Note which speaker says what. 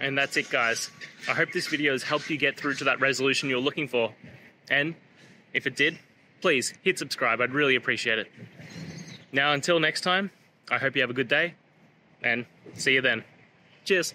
Speaker 1: And that's it, guys. I hope this video has helped you get through to that resolution you're looking for. And if it did, please hit subscribe. I'd really appreciate it. Now, until next time, I hope you have a good day and see you then. Cheers.